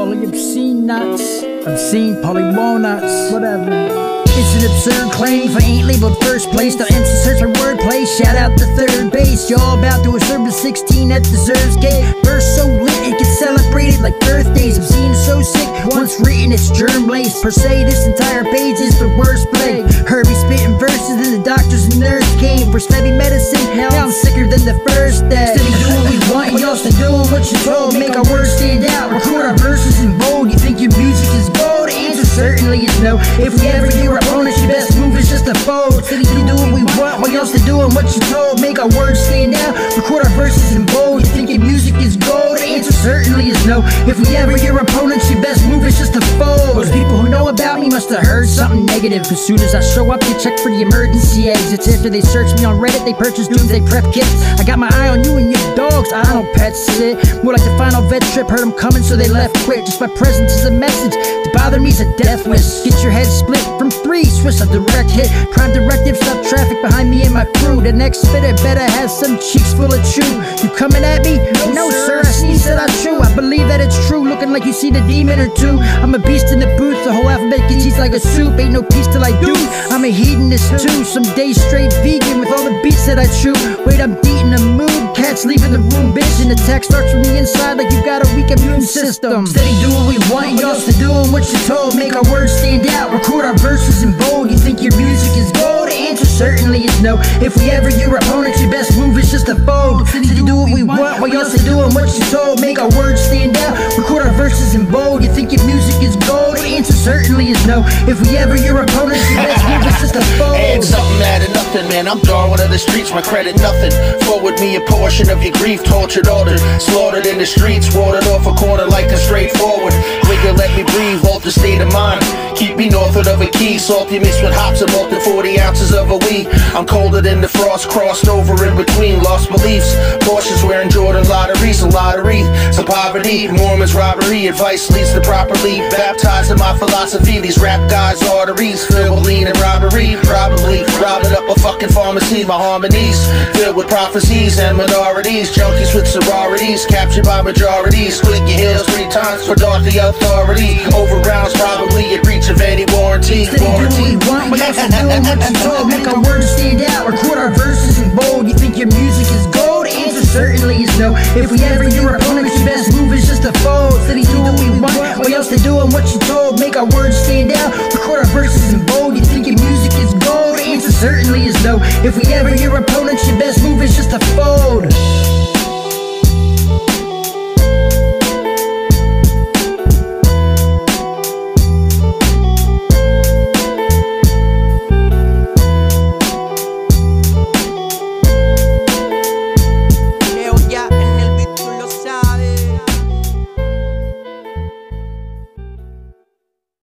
Paulie Obcene nuts. Obcene Paulie Walnuts. Whatever. It's an absurd claim for ain't labeled first place. The MC search for wordplay. Shout out to third base. Y'all about to serve the 16 that deserves gay. Verse so lit, it gets celebrated like birthdays. I'm seen so sick. Once written, it's germ laced. Per se, this entire page is the worst plague. Herbie spitting verses, then the doctors and nurse came for heavy medicine. Now I'm sicker than the first day. What we y'all still doing what you told. Make our words stand out. Record our verses in bold. You think your music is gold? The answer certainly is no. If we ever hear opponents, your best move is just to fold. City to do what we want, while y'all still doing what you told. Make our words stand out, record our verses in bold. You think your music is gold? The answer certainly is no. If we ever hear opponents, something negative. As soon as I show up, they check for the emergency exits. After they search me on Reddit, they purchase doomsday prep kits. I got my eye on you and your dogs. I don't pet sit. More like the final vet trip. Heard them coming, so they left quick. Just my presence is a message. To bother me's a death wish. Get your head split from three. Swiss a direct hit. Prime directive, stop traffic behind me and my crew. The next spitter better have some cheeks full of chew. You coming at me? No, like you see the demon or two. I'm a beast in the booth. The whole alphabet gets eats like a soup. Ain't no peace till I do. I'm a hedonist too. Some days straight vegan with all the beats that I chew. Wait, I'm deep in the mood. Cats leaving the room, bitch. And the attack starts from the inside like you got a weak immune system. Steady do what we want. Y'all still doing what you're told. Make our words stand out. Record our verses in bold. You think your music is gold? The answer certainly is no. If we ever your opponents, your best move is just to fold. Steady do what we want. While y'all still doing what you told. Make our words stand out. Record our verses in bold. You think your music is gold? The answer certainly is no. If we ever your opponents, best nothing, man. I'm Darwin of the streets, my credit nothing. Forward me a portion of your grief, tortured, altered, slaughtered in the streets, watered off a corner like a straightforward. Quicker, let me breathe, alter state of mind. Keep me northward of a key, salty mixed with hops and molten 40 ounces of a weed. I'm colder than the frost, crossed over in between, lost beliefs. Porsches wearing Jordan lotteries, a lottery, some poverty, Mormons robbery, advice leads to properly baptized in my philosophy. These rap guys' arteries with lean and robbery, probably robbing up a fucking pharmacy. My harmonies filled with prophecies and minorities, junkies with sororities, captured by majorities. Click your heels three times for the authority. Over rounds, probably at reach of any warranty. Steady do what we want, while y'all still doing what you told. Make our words stand out, record our verses in bold. You think your music is gold? The answer certainly is no. If we ever your opponents, your best move is just to fold. Steady do what we want, what else to do doing what you told. Make our words stand out, record our verses in bold. You think your music certainly is no. If we ever your opponents, your best move is just to fold.